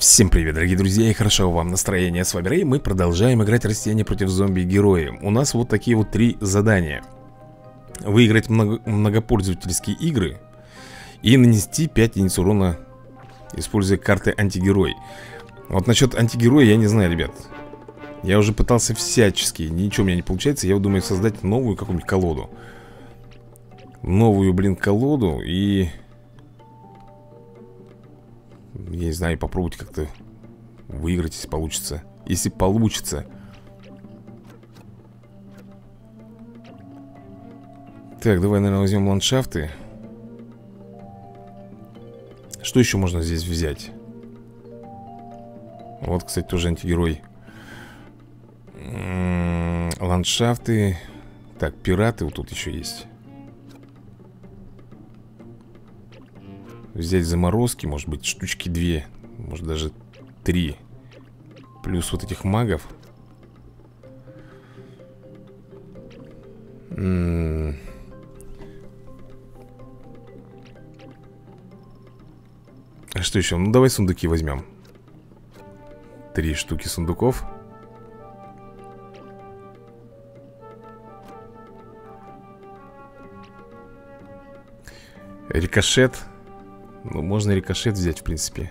Всем привет, дорогие друзья, и хорошо вам настроение. С вами Рэй, мы продолжаем играть растения против зомби-герои. У нас вот такие вот три задания. Выиграть много многопользовательские игры и нанести 5 единиц урона, используя карты антигерой. Вот насчет антигероя я не знаю, ребят. Я уже пытался всячески, ничего у меня не получается. Я думаю создать новую какую-нибудь колоду. Новую, блин, колоду и я не знаю, попробовать как-то выиграть, если получится. Если получится. Так, давай, наверное, возьмем ландшафты. Что еще можно здесь взять? Вот, кстати, тоже антигерой. М -м ландшафты. Так, пираты вот тут еще есть. Взять заморозки, может быть, штучки две Может даже три Плюс вот этих магов. М. -м А что еще? Ну давай сундуки возьмем Три штуки сундуков. Рикошет ну, можно рикошет взять, в принципе.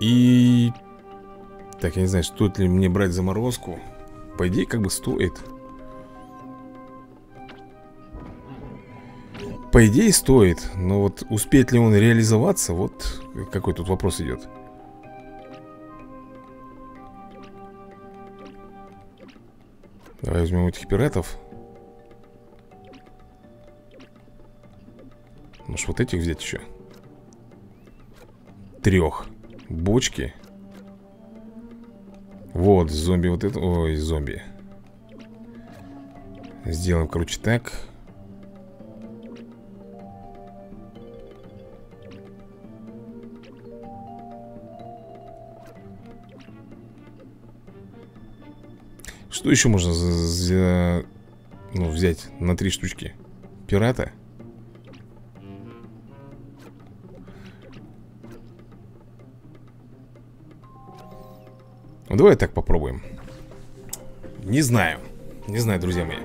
И... Так, я не знаю, стоит ли мне брать заморозку. По идее, как бы стоит. По идее, стоит. Но вот успеет ли он реализоваться Вот какой тут вопрос идет. Давай возьмем этих пиратов Может вот этих взять еще? Трех Бочки Вот, зомби вот это Ой, зомби Сделаем, короче, так Что еще можно за, за, ну, взять на три штучки? Пирата? Давай так попробуем. Не знаю. Не знаю, друзья мои.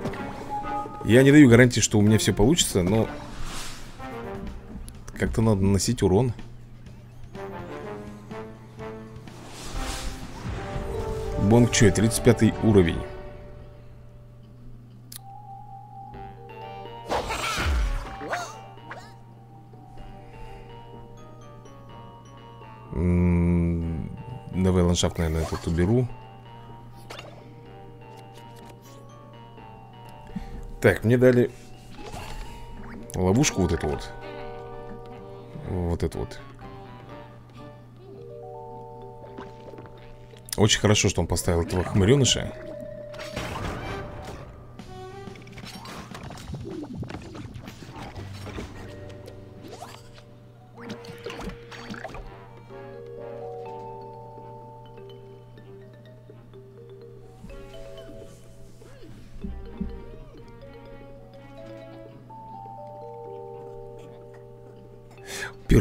Я не даю гарантии, что у меня все получится Но Как-то надо наносить урон. Бонг Чой, 35 уровень ландшафт, наверное, этот уберу. Так, мне дали Ловушку вот эту вот. Вот эту вот. Очень хорошо, что он поставил этого хмыреныша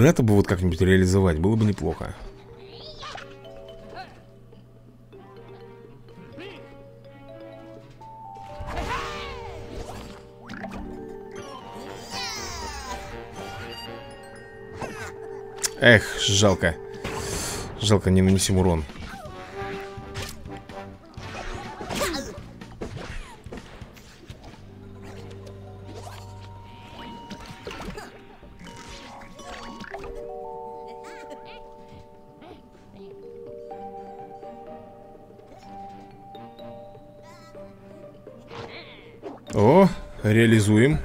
Пирата бы вот как-нибудь реализовать Было бы неплохо. Эх, жалко. Жалко, не нанесем урон О, реализуем.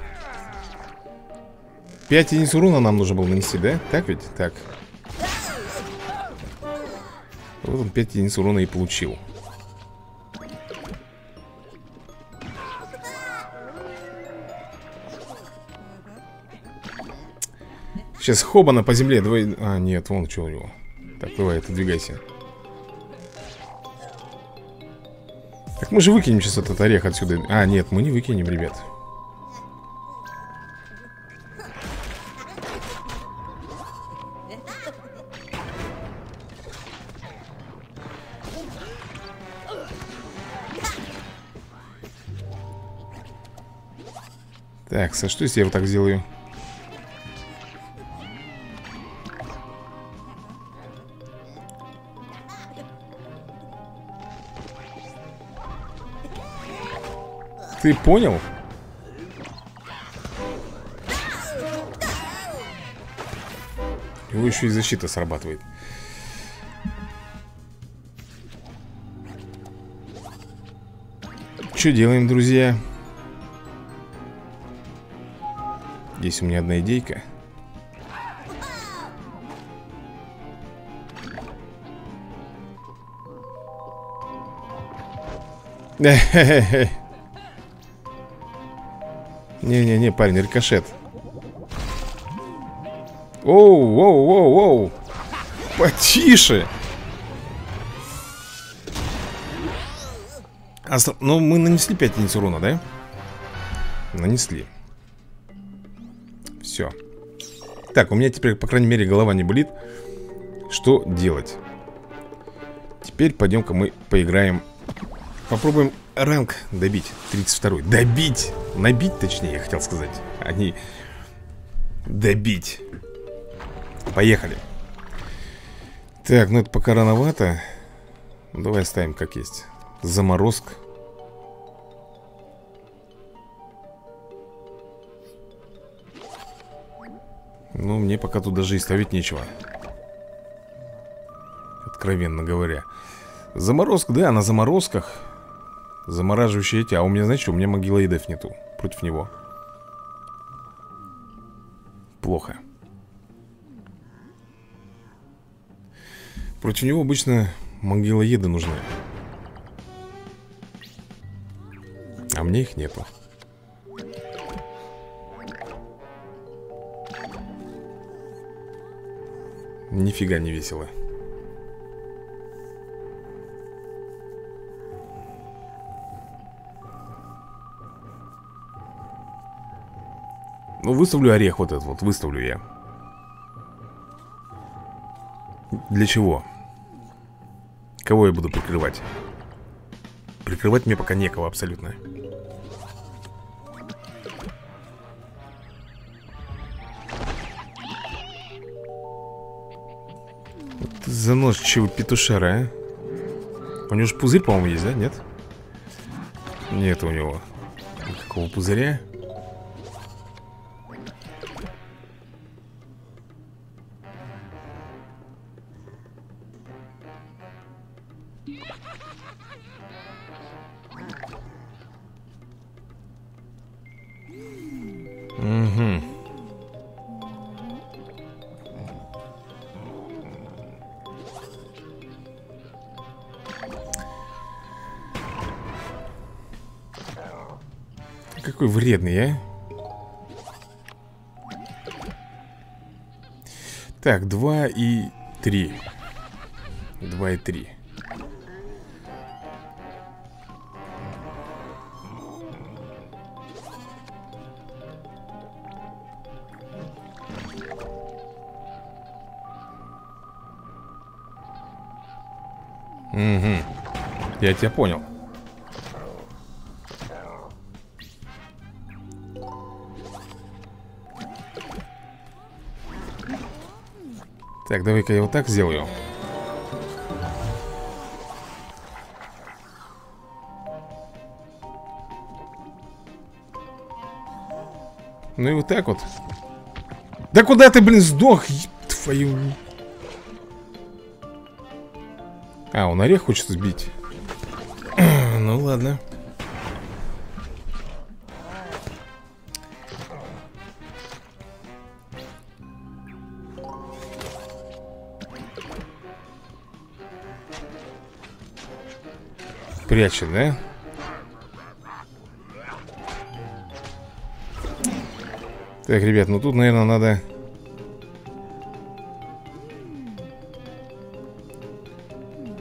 5 единиц урона нам нужно было нанести, да? Так ведь? Так. Вот он 5 единиц урона и получил. Сейчас хобана по земле. Давай... А, нет, вон что у него. Так, давай, отодвигайся Так мы же выкинем сейчас этот орех отсюда А, нет, мы не выкинем, ребят Так, а что если я вот так сделаю? Ты понял? Его еще и защита срабатывает Что делаем, друзья? Здесь у меня одна идейка Не-не-не, парень, рикошет. Оу, оу, оу, оу. Потише. Остр... Ну, мы нанесли 5 единиц урона, да? Нанесли. Все Так, у меня теперь, по крайней мере, голова не болит. Что делать? Теперь пойдем-ка мы поиграем. Попробуем ранг добить. 32 Добить! Набить, точнее, я хотел сказать А не добить. Поехали. Так, ну это пока рановато. Давай оставим как есть. Заморозка. Ну, мне пока тут даже и ставить нечего. Откровенно говоря. Заморозка, да, на заморозках Замораживающие эти А у меня, знаете у меня могилоидов нету Против него. Плохо. Против него обычно могилоеды нужны. А мне их нету. Нифига не весело Ну, выставлю орех вот этот вот, выставлю я Для чего? Кого я буду прикрывать? Прикрывать мне пока некого абсолютно Заносчивый петушара, а? У него же пузырь, по-моему, есть, да? Нет? Нет у него Никакого пузыря 3 2 и 3 Угу Я тебя понял. Так, давай-ка я вот так сделаю. Ну и вот так вот. Да куда ты, блин, сдох? Твою... А, он орех хочет сбить. ну ладно. Прячет, да? Так, ребят, ну тут, наверное, надо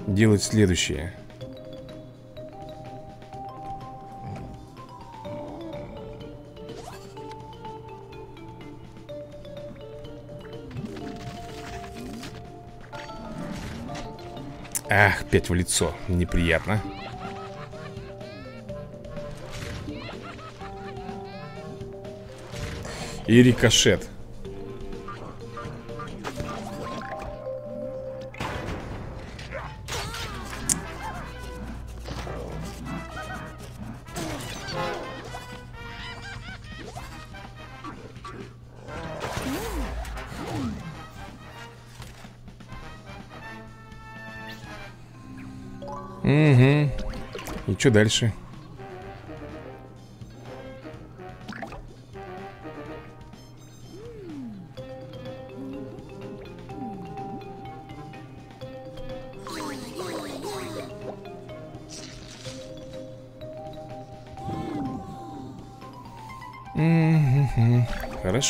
делать следующее. Ах, пять в лицо. Неприятно. И рикошет Угу. И что дальше?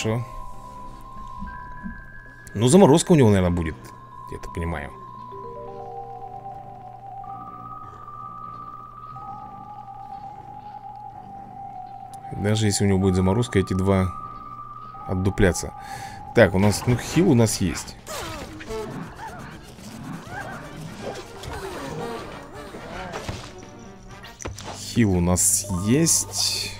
Хорошо. Ну, заморозка у него, наверное, будет. Я так понимаю. Даже если у него будет заморозка, эти два отдупляться. Так, у нас, ну, хил у нас есть. Хил у нас есть.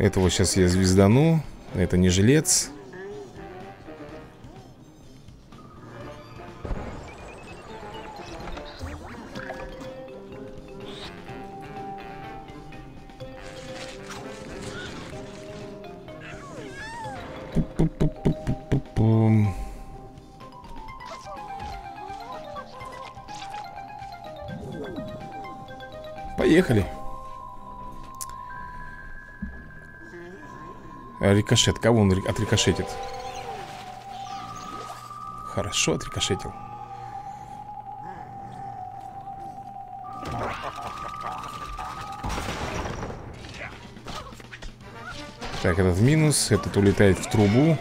Этого сейчас я звездану. Это не жилец. Поехали. Рикошет. Кого он отрикошетит? Хорошо отрикошетил. Так, этот минус. Этот улетает в трубу.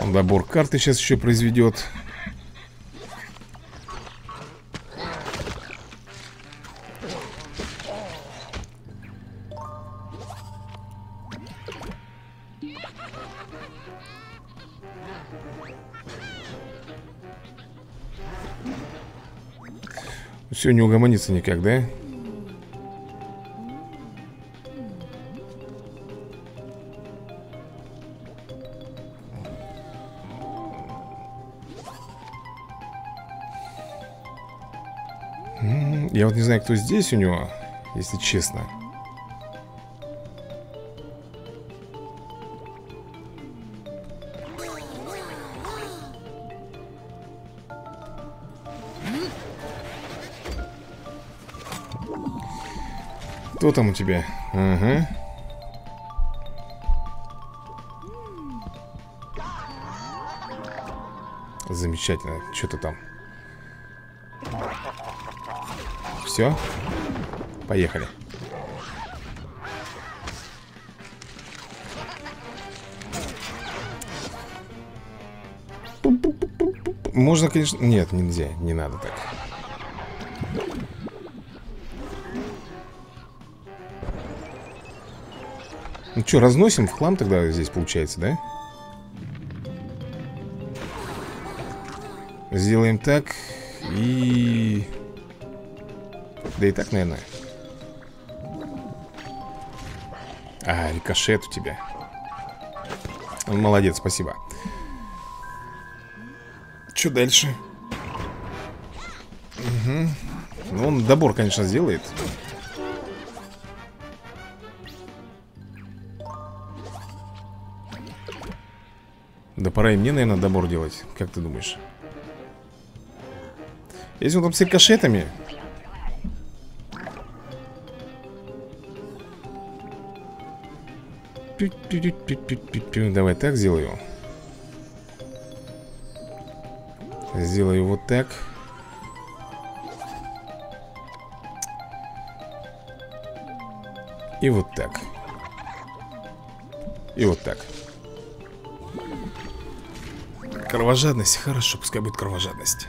Он добор карты сейчас еще произведет. Все, не угомонится никак, да? Я вот не знаю, кто здесь у него, если честно. Кто там у тебя? Ага. Замечательно. Что ты там? Все? Поехали. Можно, конечно... Нет, нельзя. Не надо так. Что, разносим в хлам тогда здесь получается, да? Сделаем так И... Да и так, наверное А, рикошет у тебя Молодец, спасибо Что дальше? Угу. Ну, он добор, конечно, сделает Да пора и мне, наверное, добор делать. Как ты думаешь? Если он там с рикошетами. Давай так сделаю. Сделаю вот так. И вот так. И вот так Кровожадность, хорошо, пускай будет кровожадность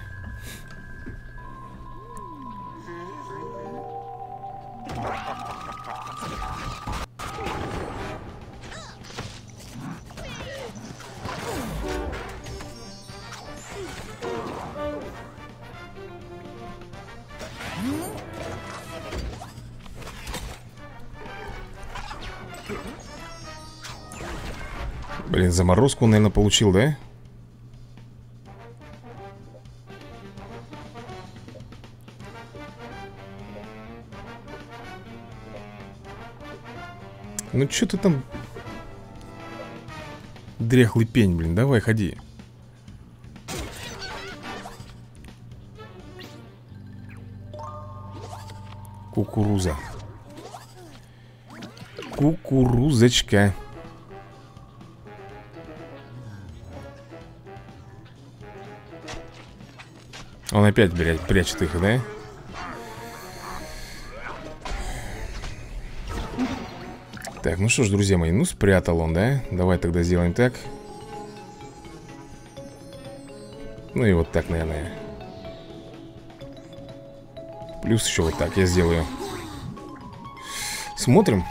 Блин, заморозку он, наверное, получил, да? Ну что ты там? Дряхлый пень, блин, давай, ходи. Кукуруза. Кукурузочка. Он опять, блядь, прячет их, да? Так, ну что ж, друзья мои, ну спрятал он, да? Давай тогда сделаем так. Ну и вот так, наверное. Плюс еще вот так я сделаю. Смотрим.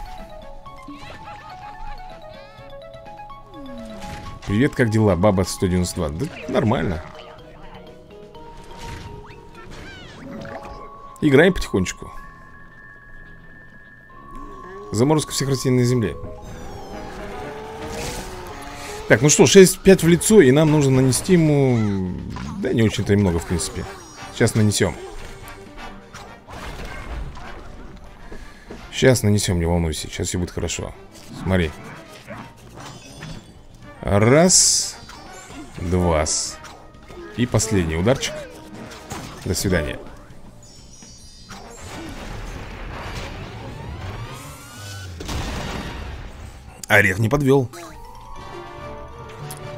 Привет, как дела, баба 192? Да нормально. Играем потихонечку Заморозка всех растений на земле. Так, ну что, 6-5 в лицо И нам нужно нанести ему Да не очень-то и много, в принципе. Сейчас нанесем. Сейчас нанесем, не волнуйся Сейчас все будет хорошо. Смотри. Раз Два И последний ударчик. До свидания Орех не подвел.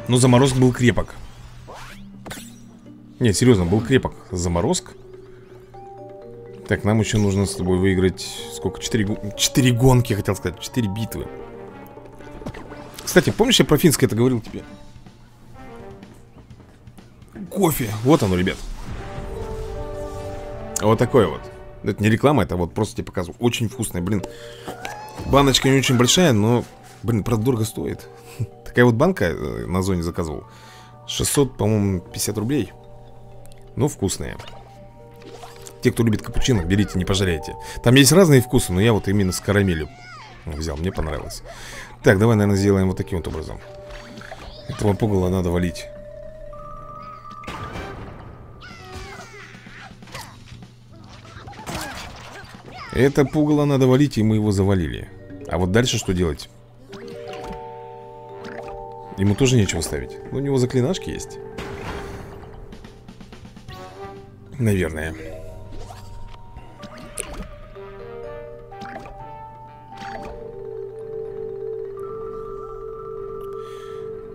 Но заморозк был крепок. Нет, серьезно, был крепок заморозк. Так, нам еще нужно с тобой выиграть Сколько? Четыре, четыре гонки, хотел сказать Четыре битвы. Кстати, помнишь, я про финское это говорил тебе? Кофе, вот оно, ребят. Вот такое вот. Это не реклама, это вот просто тебе показываю. Очень вкусное, блин. Баночка не очень большая, но Блин, правда, дорого стоит. Такая вот банка э, на зоне заказывал. 600, по-моему, 50 рублей. Ну, вкусные Те, кто любит капучино, берите, не пожалеете. Там есть разные вкусы, но я вот именно с карамелью взял, мне понравилось. Так, давай, наверное, сделаем вот таким вот образом. Этого пугала надо валить. Это пугало надо валить, и мы его завалили. А вот дальше что делать? Ему тоже нечего ставить. У него заклинашки есть. Наверное.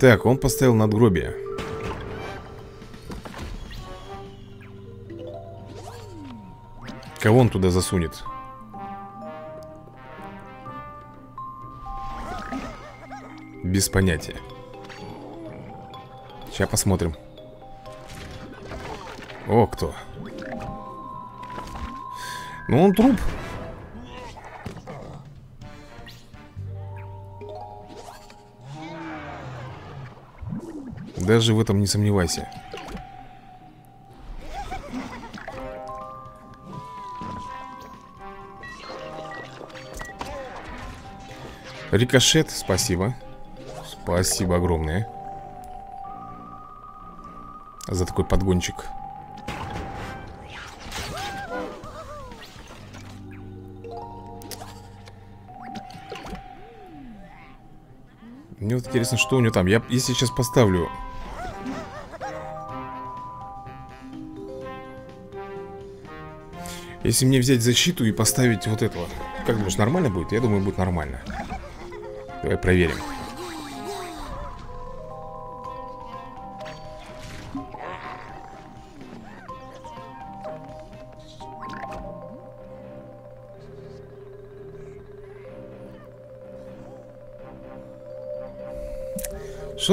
Так, он поставил надгробие. Кого он туда засунет? Без понятия Сейчас посмотрим. О, кто? Ну, он труп. Даже в этом не сомневайся. Рикошет, спасибо. Спасибо огромное за такой подгончик. Мне вот интересно, что у него там. Я если сейчас поставлю. Если мне взять защиту и поставить вот этого. Как думаешь, нормально будет? Я думаю, будет нормально. Давай проверим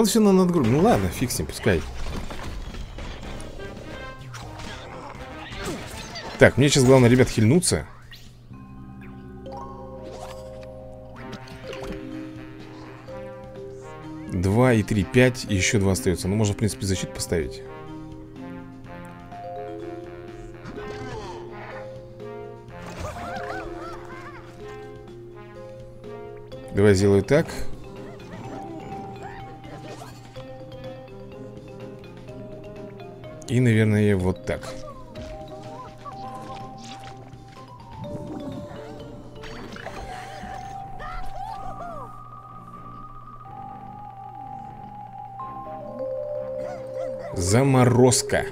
Что он все на надгруб? Ну ладно, фиг с ним, пускай. Так, мне сейчас главное, ребят, хильнуться. Два и три, пять, и еще два остается. Ну, можно, в принципе, защиту поставить. Давай сделаю так. И, наверное, вот так. Заморозка.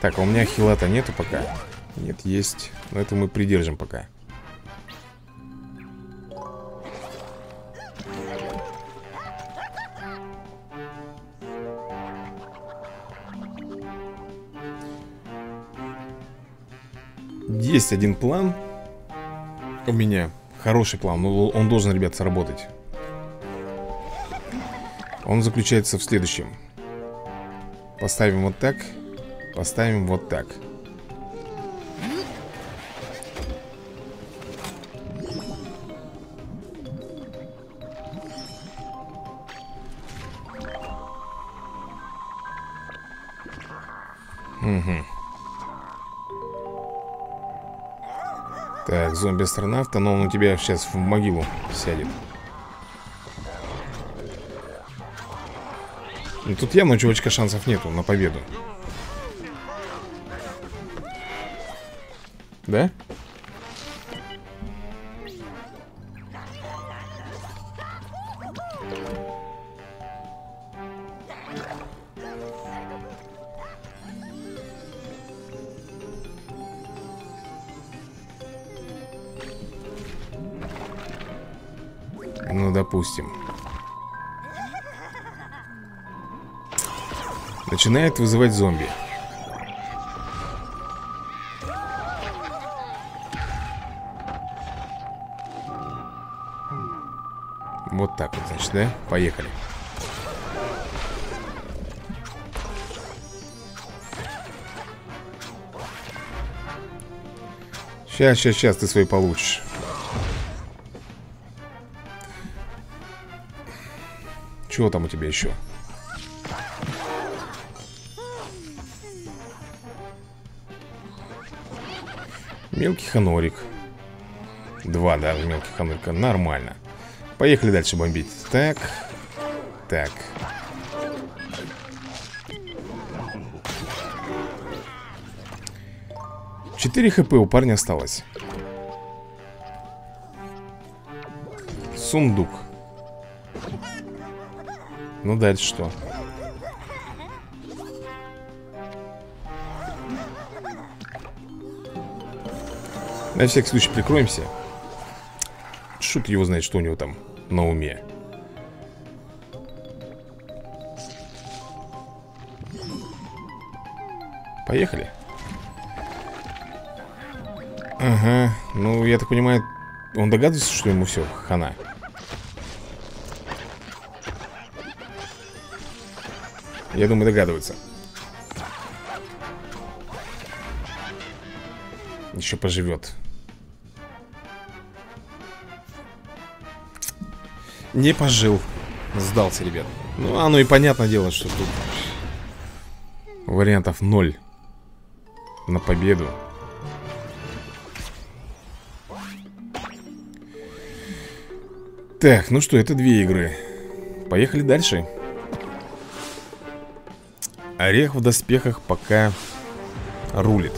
Так, а у меня хилата нету пока? Нет, есть Но это мы придержим пока. Есть один план. У меня Хороший план, но он должен, ребят, сработать. Он заключается в следующем. Поставим вот так Поставим вот так Угу. Так, зомби-астронавт, но он у тебя сейчас в могилу сядет Ну тут явно у чувачка шансов нету на победу Да? Начинает вызывать зомби Вот так вот, значит, да? Поехали Сейчас, сейчас, сейчас ты свой получишь Чего там у тебя еще? Мелкий ханорик. Два, да, мелких ханорика. Нормально. Поехали дальше бомбить. Так. Так. Четыре хп у парня осталось. Сундук. Ну дальше что? На всякий случай прикроемся. Шут его знает, что у него там на уме. Поехали. Ага, ну я так понимаю Он догадывается, что ему все, хана? Я думаю, догадывается. Еще поживет Не пожил Сдался, ребят. Ну, оно и понятное дело, что тут Вариантов ноль На победу. Так, ну что, это две игры. Поехали дальше. Орех в доспехах пока рулит.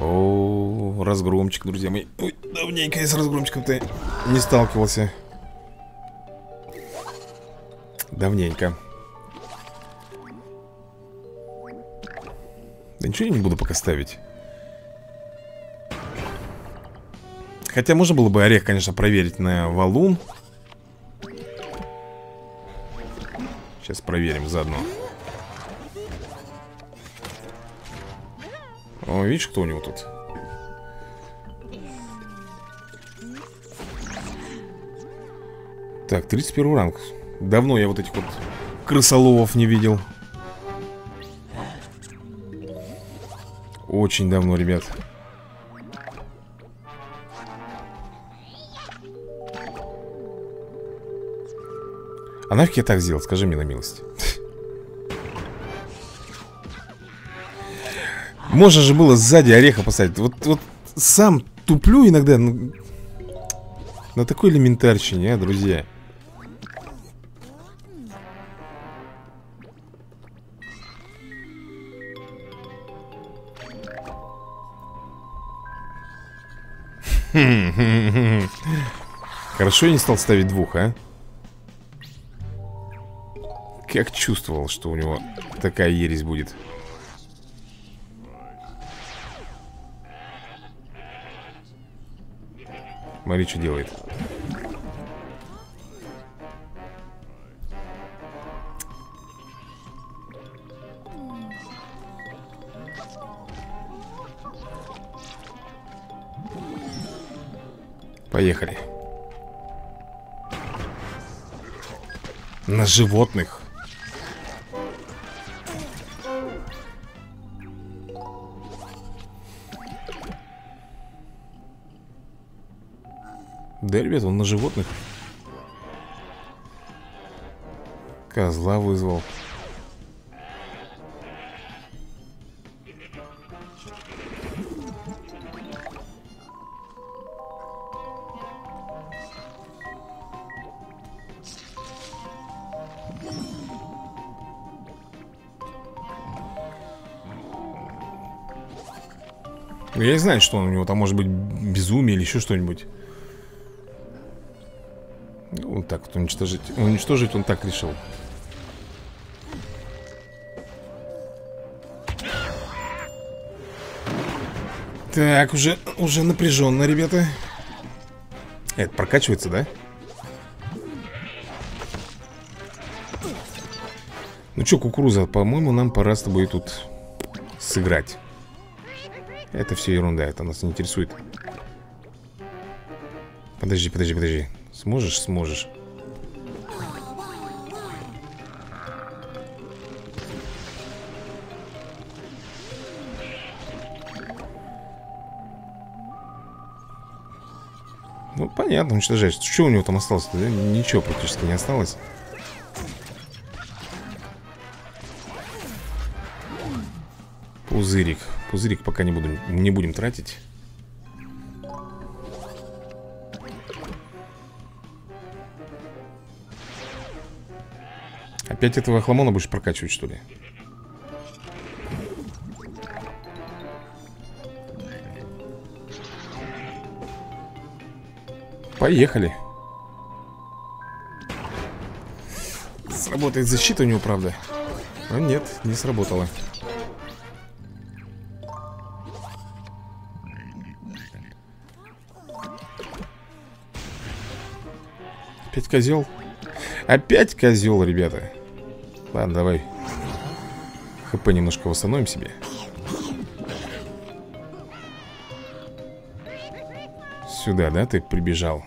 О, разгромчик, друзья мои. Ой, давненько я с разгромчиком-то не сталкивался Давненько. Да ничего я не буду пока ставить. Хотя можно было бы орех, конечно, проверить на валун. Сейчас проверим заодно. О, видишь, кто у него тут? Так, 31 ранг Давно я вот этих вот крысоловов не видел. Очень давно, ребят. А нафиг я так сделал, скажи мне на милость. Можно же было сзади ореха поставить. Вот, вот сам туплю иногда на, на такой элементарщине, а, друзья Хорошо я не стал ставить двух, а? Как чувствовал, что у него такая ересь будет Смотри, что делает Поехали. На животных. Да, ребят, он на животных. Козла вызвал Я не знаю, что он у него там может быть безумие или еще что-нибудь. Ну, вот так вот уничтожить. Уничтожить он так решил. Так, уже, уже напряженно, ребята. Это прокачивается, да? Ну что, кукуруза, по-моему, нам пора с тобой тут сыграть. Это все ерунда, это нас не интересует. Подожди, подожди, подожди. Сможешь? Сможешь. Ну, понятно, уничтожаешь. Что у него там осталось -то? Ничего практически не осталось. Пузырик Пузырик пока не будем, не будем тратить. Опять этого хламона будешь прокачивать, что ли? Поехали. Сработает защита у него, правда. А нет, не сработала козел? Опять козел, ребята Ладно, давай ХП немножко восстановим себе Сюда, да, ты прибежал?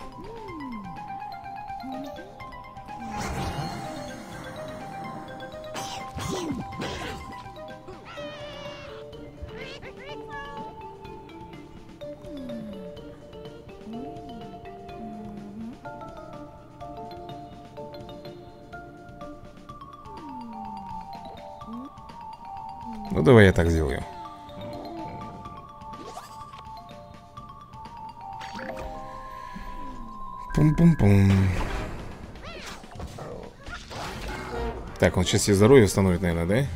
Так сделаю. Пум-пум-пум. Так, он сейчас себе здоровье установит, наверное,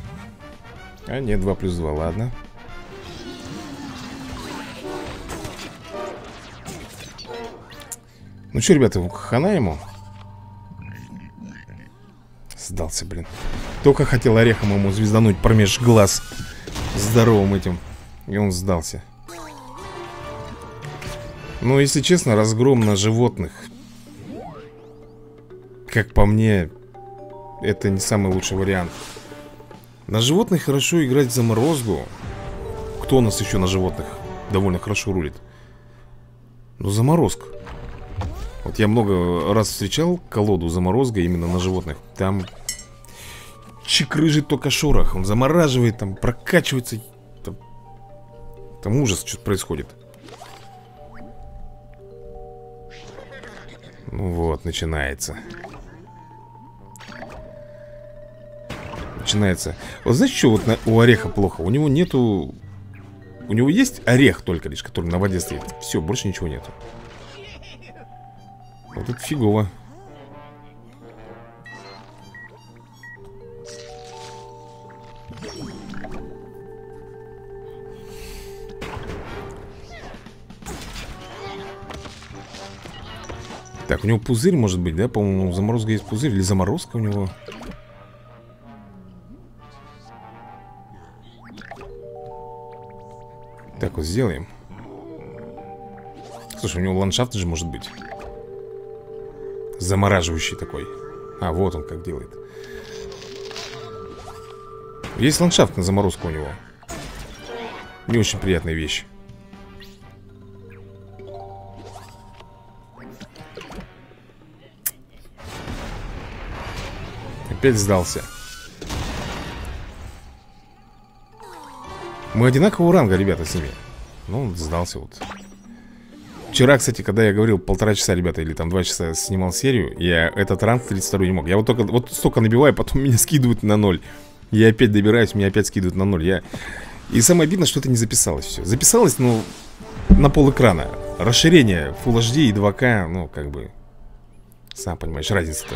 да? А, нет, 2 плюс 2, ладно. Ну что, ребята, хана ему? Сдался, блин. Только хотел орехом ему звездануть промеж глаз Здоровым этим. И он сдался. Ну, если честно, разгром на животных Как по мне Это не самый лучший вариант. На животных хорошо играть заморозку Кто у нас еще на животных довольно хорошо рулит? Ну, заморозка Вот я много раз встречал колоду заморозка именно на животных. Там чекрыжит только шорох Он замораживает, там прокачивается Там, там ужас, что происходит. Ну вот, начинается. Начинается. Вот знаете, что вот на, у Ореха плохо? У него нету У него есть орех только лишь, который на воде стоит. Все, больше ничего нету. Вот это фигово него пузырь может быть, да? По-моему, заморозка есть пузырь Или заморозка у него? Так вот сделаем. Слушай, у него ландшафт же может быть. Замораживающий такой. А, вот он как делает. Есть ландшафт на заморозку у него. Не очень приятная вещь Опять сдался. Мы одинакового ранга, ребята, с ними. Ну, сдался вот. Вчера, кстати, когда я говорил полтора часа, ребята, или там два часа снимал серию Я этот ранг 32 не мог. Я вот только вот столько набиваю, потом меня скидывают на ноль. Я опять добираюсь, меня опять скидывают на ноль. Я... И самое обидно, что это не записалось все Записалось, ну, на пол экрана. Расширение Full HD и 2К, ну, как бы Сам понимаешь, разница-то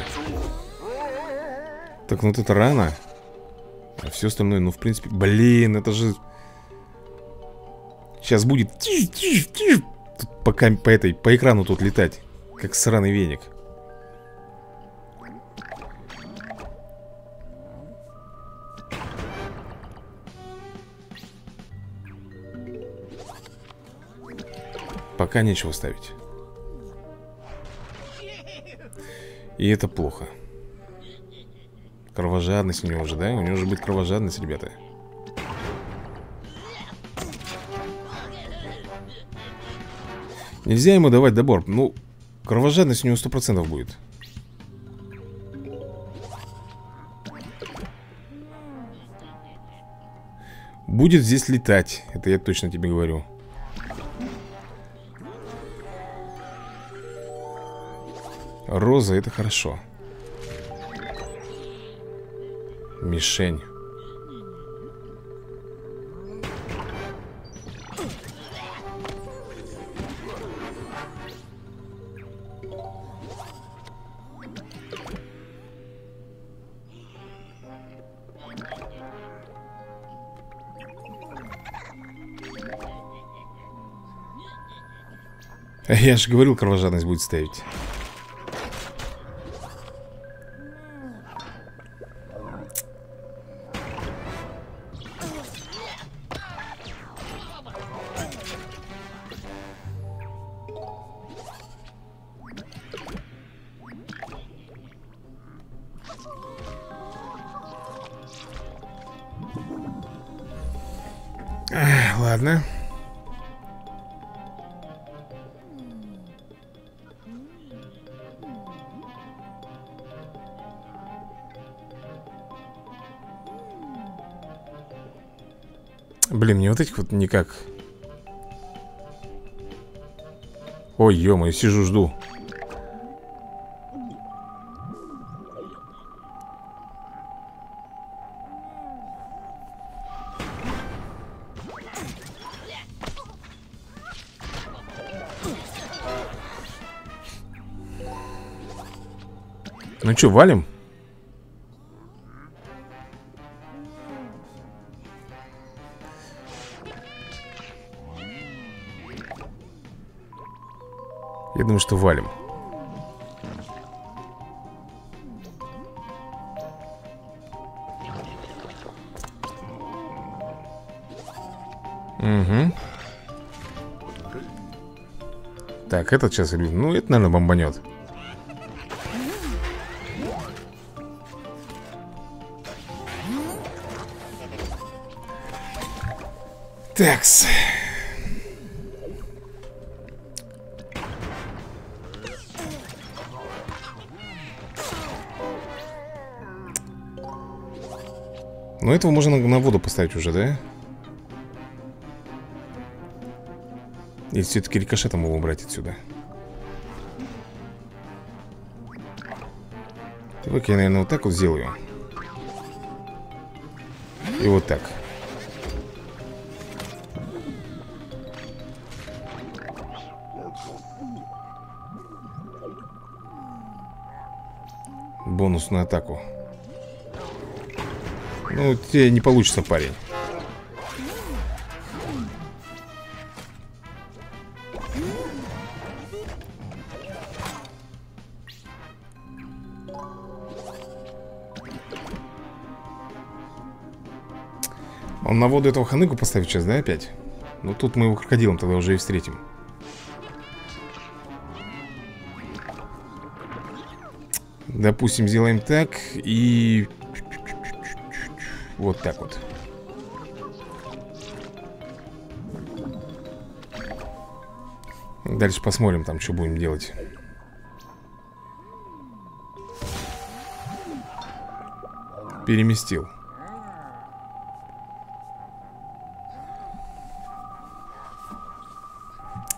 так, ну вот это рано. А все остальное, ну в принципе Блин, это же Сейчас будет Тут по, по этой, по экрану тут летать Как сраный веник. Пока нечего ставить. И это плохо Кровожадность у него уже, да? У него же будет кровожадность, ребята. Нельзя ему давать добор. Ну, кровожадность у него сто процентов будет. Будет здесь летать Это я точно тебе говорю. Роза, это хорошо Мишень. Я же говорил, кровожадность будет ставить никак Ой, ё сижу, жду Ну что, валим? Что валим. Угу Так, этот сейчас, ну, это, наверное, бомбанет. Такс. Но этого можно на воду поставить уже, да? И все-таки рикошетом его убрать отсюда. Давай-ка я, наверное, вот так вот сделаю. И вот так. Бонус на атаку. Ну, тебе не получится, парень Он на воду этого ханыгу поставит сейчас, да, опять? Ну тут мы его крокодилом тогда уже и встретим Допустим, сделаем так и... Вот так вот. Дальше посмотрим там, что будем делать. Переместил.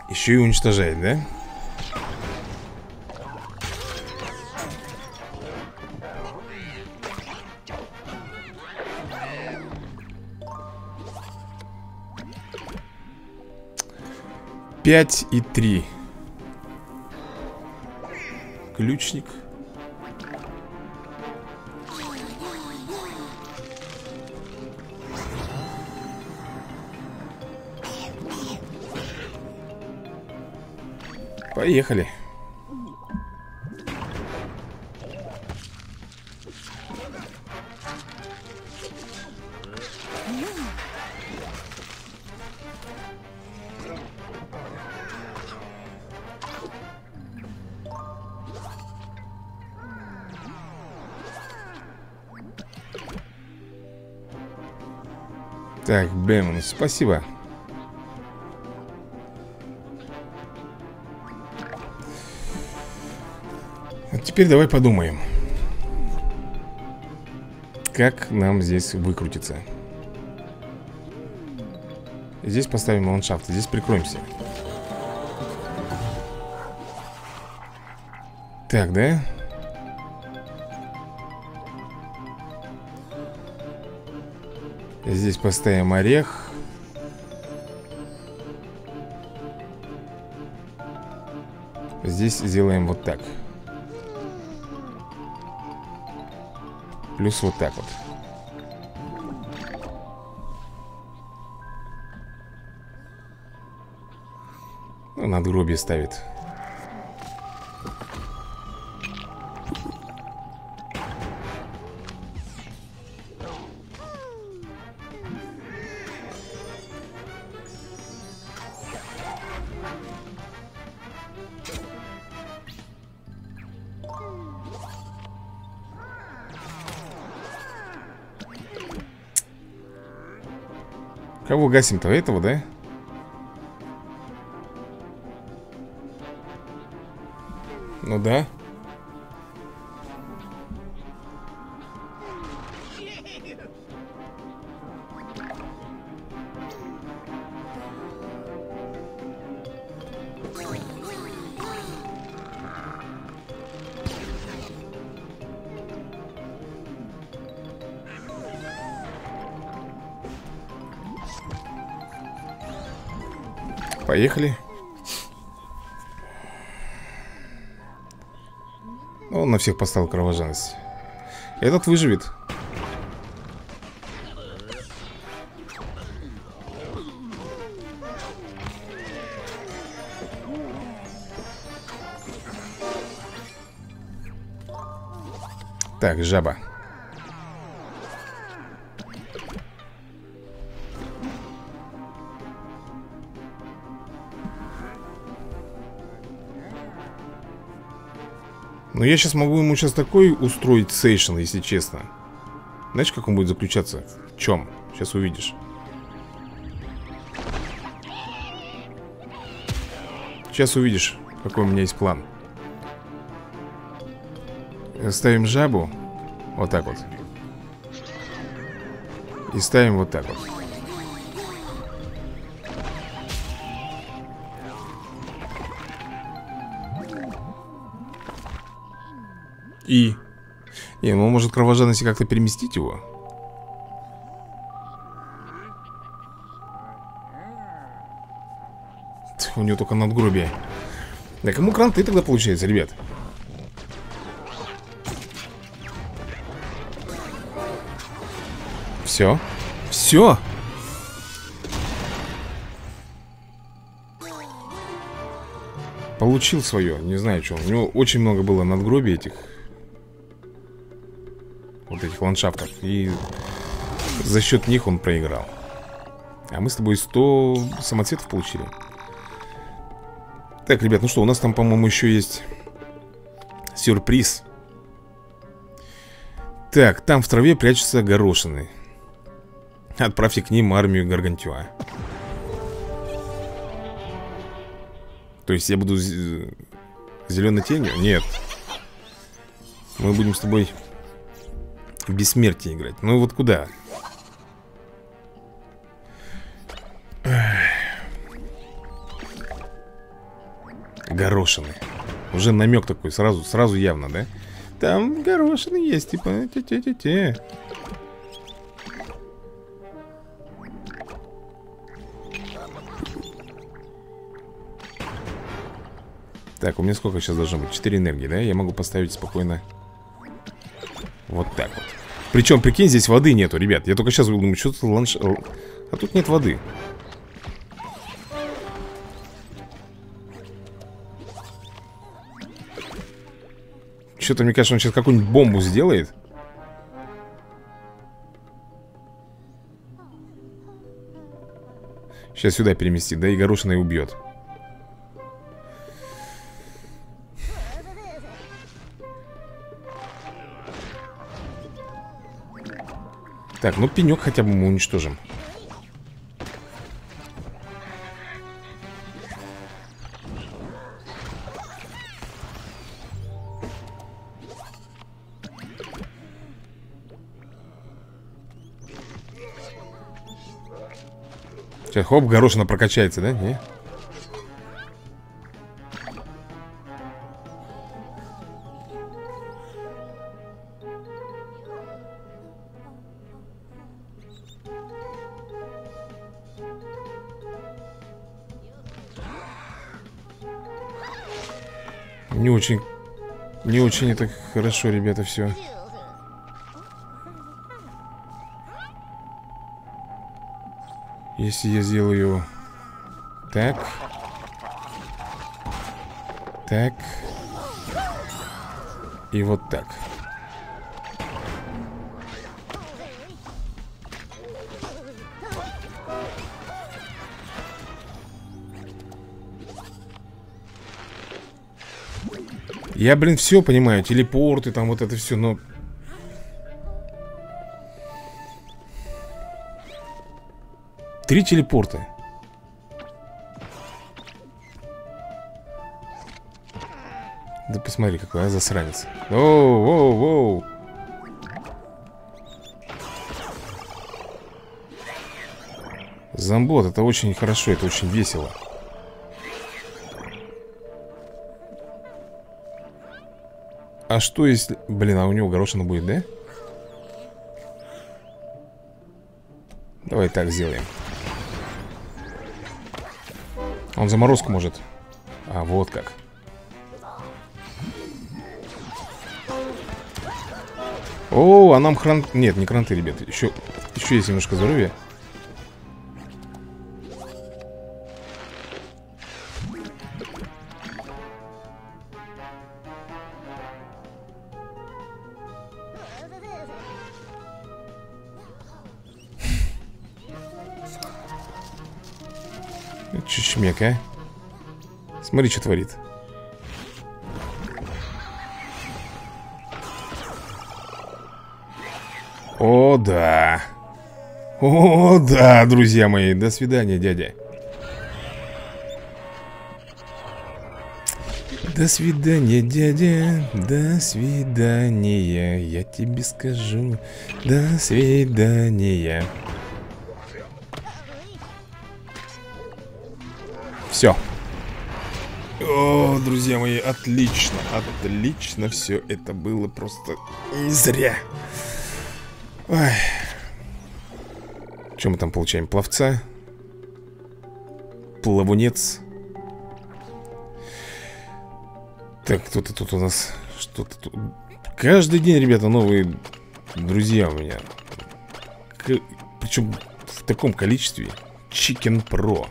Еще и уничтожает, да? Пять и три Ключник Поехали. Так, Бэмон, спасибо. теперь давай подумаем Как нам здесь выкрутиться Здесь поставим ландшафт Здесь прикроемся Так, да? Здесь поставим орех. Здесь сделаем вот так. Плюс вот так вот. Ну, Надгробие ставит Кого гасим-то? Этого, да? Ну да Поехали. Он на всех поставил кровожадность. Этот выживет. Так, жаба. Но я сейчас могу ему сейчас такой устроить сейшн, если честно. Знаешь, как он будет заключаться? В чем? Сейчас увидишь. Сейчас увидишь, какой у меня есть план. Ставим жабу Вот так вот. И ставим вот так вот И... Не, ну может кровожадности как-то переместить его? У него только надгробие Да кому кранты тогда получается, ребят? Все. Все. Получил свое, не знаю, что У него очень много было надгробий этих Вот этих ландшафтов И за счет них он проиграл. А мы с тобой 100 самоцветов получили. Так, ребят, ну что, у нас там, по-моему, еще есть Сюрприз. Так, там в траве прячутся горошины. Отправьте к ним армию Гаргантюа. То есть я буду зеленой тенью? Нет. Мы будем с тобой Бессмертие играть Ну вот куда? Горошины Уже намек такой, сразу, сразу явно, да? Там горошины есть, типа те-те-те-те Так, у меня сколько сейчас должно быть? 4 энергии, да? Я могу поставить спокойно Вот так вот Причем, прикинь, здесь воды нету, ребят. Я только сейчас думаю, что тут ланш... А тут нет воды. Что-то, мне кажется, он сейчас какую-нибудь бомбу сделает. Сейчас сюда переместит, да, и горошиной убьет Так, ну пенек хотя бы мы уничтожим Сейчас хоп, горошина прокачается, да? Не? Не очень это хорошо, ребята, все. Если я сделаю... Так. Так. И вот так. Я, блин, все понимаю, телепорты, там вот это все, но... Три телепорта. Да посмотри, какой а, засранец. Оу, оу, оу. Замбот, это очень хорошо, это очень весело. А что если... Блин, а у него горошина будет, да? Давай так сделаем. Он заморозку может. А, вот как. О, а нам хран... Нет, не кранты, ребят Еще, еще есть немножко здоровья Чучмек, а Смотри, что творит. О, да. О, да, друзья мои. До свидания, дядя. До свидания, дядя. До свидания. Я тебе скажу. До свидания Друзья мои, отлично, отлично все это было просто не зря. Ой. Что мы там получаем? Пловца? Плавунец? Так, кто-то тут у нас Что-то тут Каждый день, ребята, новые друзья у меня К... Причем в таком количестве Chicken Pro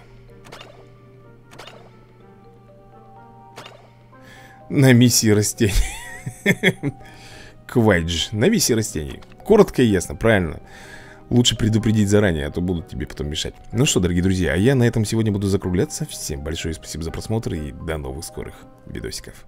На миссии растений. Квайдж На миссии растений. Коротко и ясно, правильно. Лучше предупредить заранее, а то будут тебе потом мешать. Ну что, дорогие друзья, а я на этом сегодня буду закругляться. Всем большое спасибо за просмотр и до новых скорых видосиков